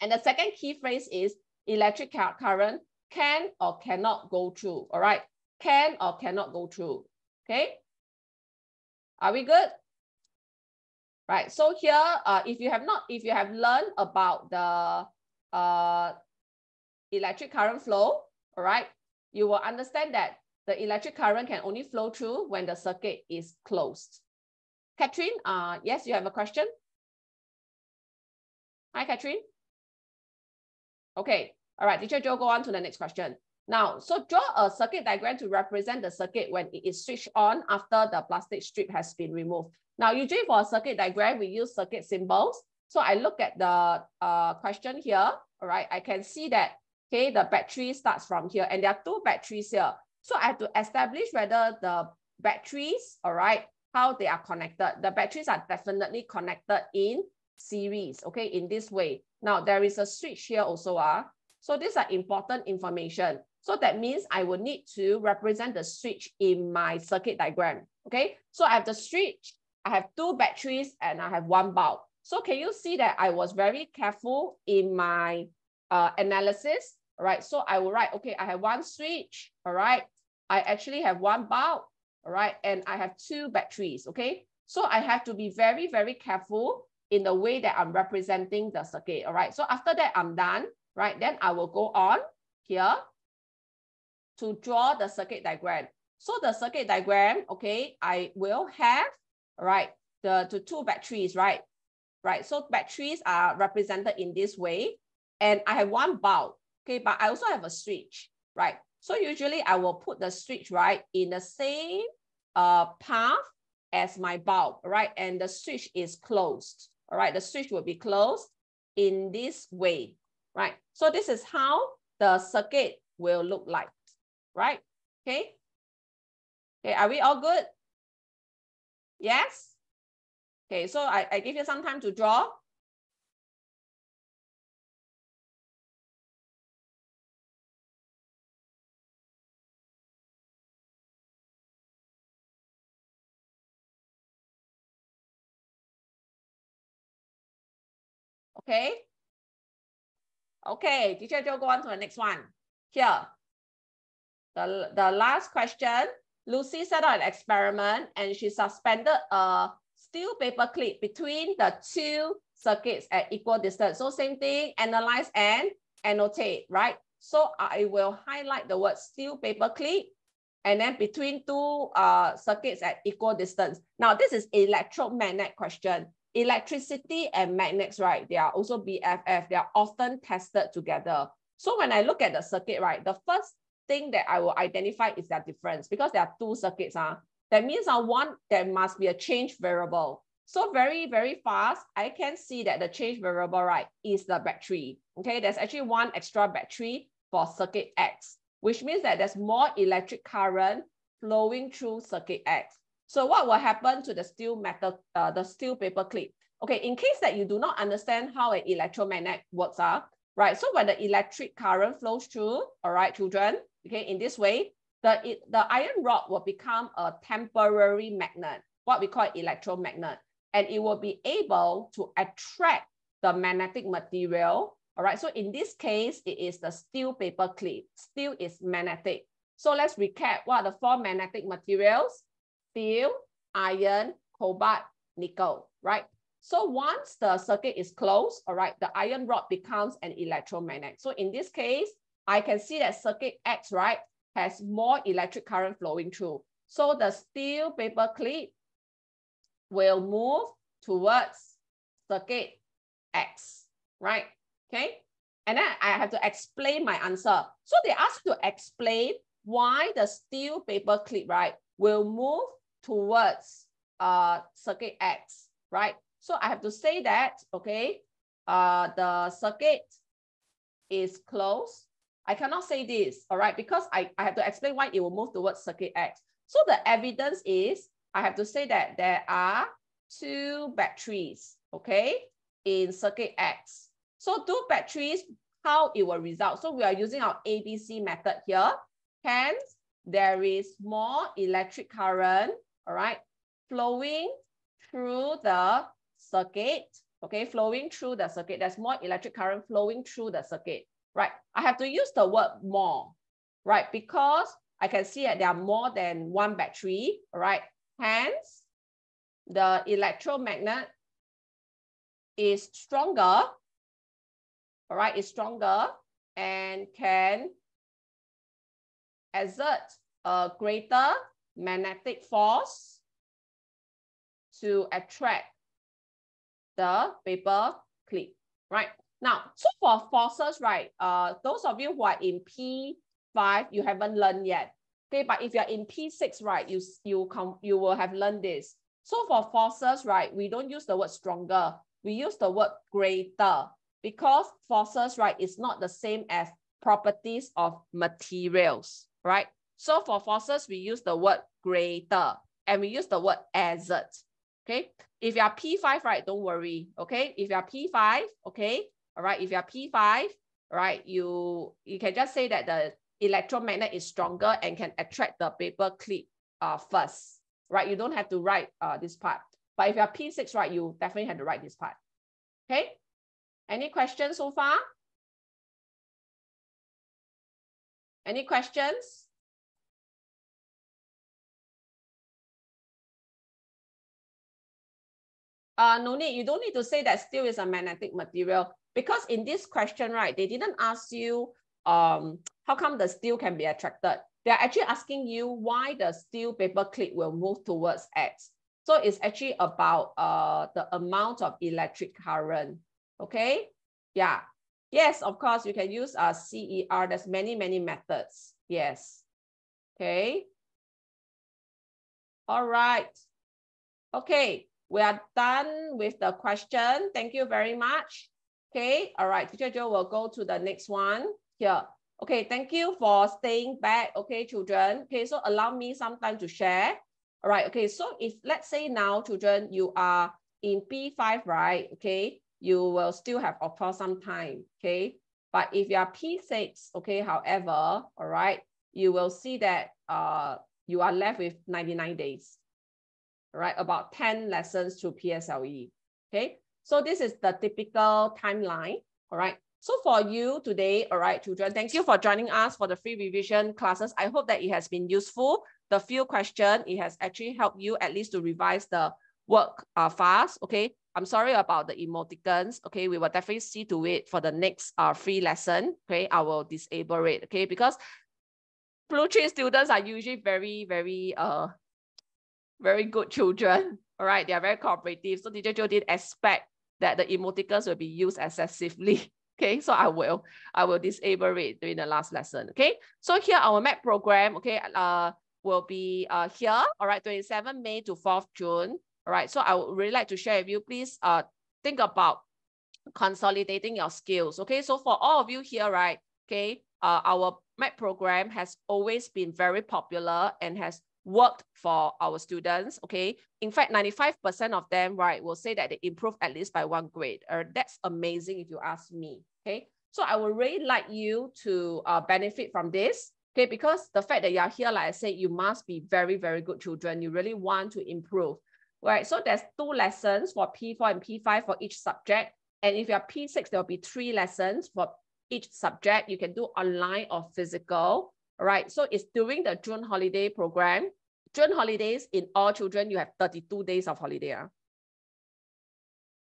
And the second key phrase is electric current can or cannot go through, all right? Can or cannot go through, okay? Are we good? Right, so here, uh, if you have not, if you have learned about the uh, electric current flow, all right, you will understand that the electric current can only flow through when the circuit is closed. Catherine, uh, yes, you have a question? Hi, Catherine. Okay, all right, teacher Joe, go on to the next question. Now, so draw a circuit diagram to represent the circuit when it is switched on after the plastic strip has been removed. Now, usually for a circuit diagram, we use circuit symbols. So I look at the uh, question here, all right, I can see that, okay, the battery starts from here and there are two batteries here. So I have to establish whether the batteries, all right, how they are connected. The batteries are definitely connected in series, okay, in this way. Now, there is a switch here also. Uh, so these are important information. So that means I will need to represent the switch in my circuit diagram, okay? So I have the switch, I have two batteries, and I have one bulb. So can you see that I was very careful in my uh, analysis, right? So I will write, okay, I have one switch, all right? I actually have one bulb, all right? And I have two batteries, okay? So I have to be very, very careful in the way that I'm representing the circuit, all right? So after that, I'm done, right? Then I will go on here to draw the circuit diagram. So the circuit diagram, okay, I will have, right, the, the two batteries, right? Right, so batteries are represented in this way. And I have one bulb, okay, but I also have a switch, right? So usually I will put the switch, right, in the same uh, path as my bulb, right? And the switch is closed, all right? The switch will be closed in this way, right? So this is how the circuit will look like, right? Okay. Okay, are we all good? Yes? Okay, so I, I give you some time to draw. Okay. Okay, teacher Joe, go on to the next one. Here, the, the last question, Lucy set out an experiment and she suspended a steel paper clip between the two circuits at equal distance. So same thing, analyze and annotate, right? So I will highlight the word steel paper clip and then between two uh, circuits at equal distance. Now, this is electromagnet question electricity and magnets, right, they are also BFF. They are often tested together. So when I look at the circuit, right, the first thing that I will identify is their difference because there are two circuits. Huh? That means on one, there must be a change variable. So very, very fast, I can see that the change variable, right, is the battery. Okay, there's actually one extra battery for circuit X, which means that there's more electric current flowing through circuit X. So what will happen to the steel metal, uh, the steel paper clip? Okay, in case that you do not understand how an electromagnet works, uh, right? So when the electric current flows through, all right, children, okay, in this way, the, the iron rod will become a temporary magnet, what we call electromagnet, and it will be able to attract the magnetic material, all right? So in this case, it is the steel paper clip. Steel is magnetic. So let's recap what are the four magnetic materials? Steel, iron, cobalt, nickel, right? So once the circuit is closed, all right, the iron rod becomes an electromagnet. So in this case, I can see that circuit X, right, has more electric current flowing through. So the steel paper clip will move towards circuit X, right? Okay. And then I have to explain my answer. So they ask to explain why the steel paper clip, right, will move towards uh, circuit X, right? So I have to say that, okay, uh, the circuit is closed. I cannot say this, all right, because I, I have to explain why it will move towards circuit X. So the evidence is, I have to say that there are two batteries, okay, in circuit X. So two batteries, how it will result. So we are using our ABC method here. Hence, there is more electric current all right, flowing through the circuit, okay, flowing through the circuit. There's more electric current flowing through the circuit, right? I have to use the word more, right? Because I can see that there are more than one battery, right? Hence, the electromagnet is stronger, all right, is stronger and can exert a greater magnetic force to attract the paper clip, right? Now, so for forces, right, uh, those of you who are in P5, you haven't learned yet. Okay, but if you're in P6, right, you, you, come, you will have learned this. So for forces, right, we don't use the word stronger. We use the word greater because forces, right, is not the same as properties of materials, right? So for forces, we use the word greater and we use the word exert. Okay. If you are P5, right, don't worry. Okay. If you are P5, okay. All right. If you are P5, right, you, you can just say that the electromagnet is stronger and can attract the paper clip uh, first, right? You don't have to write uh, this part. But if you're P6, right, you definitely have to write this part. Okay. Any questions so far? Any questions? Uh, no need, you don't need to say that steel is a magnetic material because in this question, right, they didn't ask you um, how come the steel can be attracted. They're actually asking you why the steel paper clip will move towards X. So it's actually about uh, the amount of electric current, okay? Yeah, yes, of course, you can use a uh, CER. There's many, many methods, yes, okay? All right, okay we are done with the question. Thank you very much. Okay, all right, teacher Joe will go to the next one here. Okay, thank you for staying back. Okay, children. Okay, so allow me some time to share. All right, okay, so if let's say now, children, you are in P5, right? Okay, you will still have, of course, some time. Okay, but if you are P6, okay, however, all right, you will see that uh, you are left with 99 days right? About 10 lessons to PSLE, okay? So this is the typical timeline, all right? So for you today, all right, children, thank you for joining us for the free revision classes. I hope that it has been useful. The few question, it has actually helped you at least to revise the work uh, fast, okay? I'm sorry about the emoticons, okay? We will definitely see to it for the next uh, free lesson, okay? I will disable it, okay? Because blue chip students are usually very, very uh, very good children. All right, they are very cooperative. So teacher Joe did expect that the emoticons will be used excessively. Okay, so I will, I will disable it during the last lesson. Okay, so here our MAP program, okay, uh, will be uh here, all right, 27 May to 4th June. All right, so I would really like to share with you, please uh think about consolidating your skills. Okay, so for all of you here, right, okay, uh, our MAP program has always been very popular and has worked for our students, okay? In fact, 95% of them, right, will say that they improve at least by one grade. Uh, that's amazing if you ask me, okay? So I would really like you to uh, benefit from this, okay? Because the fact that you're here, like I said, you must be very, very good children. You really want to improve, right? So there's two lessons for P4 and P5 for each subject. And if you're P6, there'll be three lessons for each subject. You can do online or physical, right? So it's during the June holiday program. June holidays in all children, you have 32 days of holiday. Uh?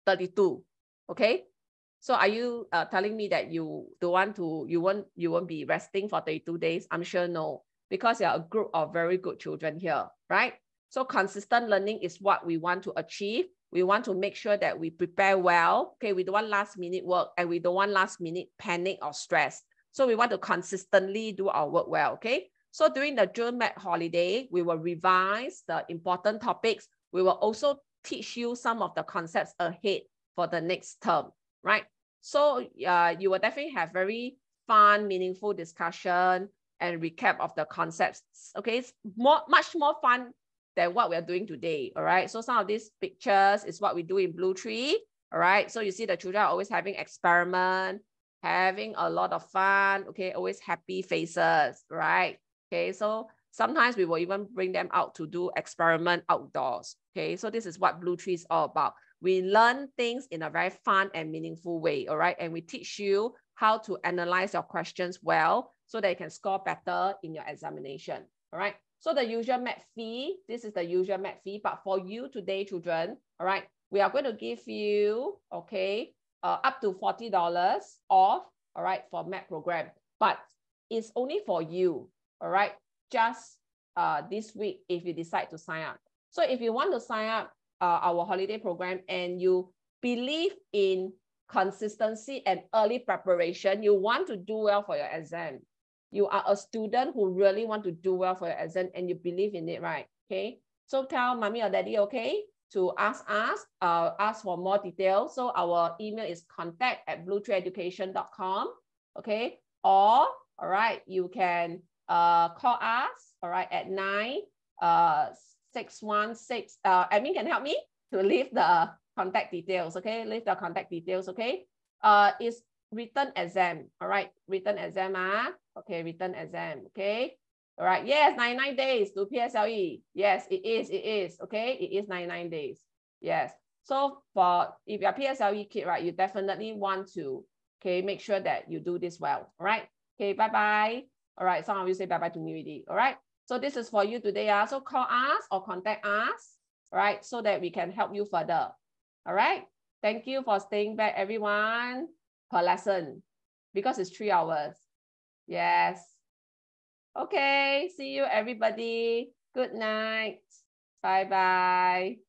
32, okay? So are you uh, telling me that you don't want to, you won't, you won't be resting for 32 days? I'm sure no, because you're a group of very good children here, right? So consistent learning is what we want to achieve. We want to make sure that we prepare well. Okay, we don't want last minute work and we don't want last minute panic or stress. So we want to consistently do our work well, okay? So during the June MAP holiday, we will revise the important topics. We will also teach you some of the concepts ahead for the next term, right? So uh, you will definitely have very fun, meaningful discussion and recap of the concepts. Okay, it's more, much more fun than what we're doing today, all right? So some of these pictures is what we do in Blue Tree, all right? So you see the children are always having experiment, having a lot of fun, okay, always happy faces, right? Okay, so Sometimes we will even bring them out to do experiment outdoors. Okay, so this is what Blue Tree is all about. We learn things in a very fun and meaningful way, all right? And we teach you how to analyze your questions well so that you can score better in your examination, all right? So the usual MAP fee, this is the usual MAP fee, but for you today, children, all right, we are going to give you, okay, uh, up to $40 off, all right, for MAP program, but it's only for you, all right, just uh, this week if you decide to sign up. So if you want to sign up uh, our holiday program and you believe in consistency and early preparation, you want to do well for your exam. You are a student who really want to do well for your exam and you believe in it, right? Okay. So tell mommy or daddy, okay, to ask us, uh, ask for more details. So our email is contact at bluetreeeducation.com, okay? Or, all right, you can uh, call us, all right, at 9 uh, 616. Uh, admin can help me to leave the contact details, okay? Leave the contact details, okay? Uh, it's written exam, all right? Written exam, ah, okay, written exam, okay? All right, yes, 99 days to PSLE. Yes, it is, it is, okay? It is 99 days, yes. So for, if you're PSLE kid, right, you definitely want to, okay, make sure that you do this well, all right? Okay, bye-bye. All right, some of you say bye-bye to me already, all right? So this is for you today. Uh, so call us or contact us, right? So that we can help you further. All right. Thank you for staying back, everyone, per lesson because it's three hours. Yes. Okay. See you, everybody. Good night. Bye-bye.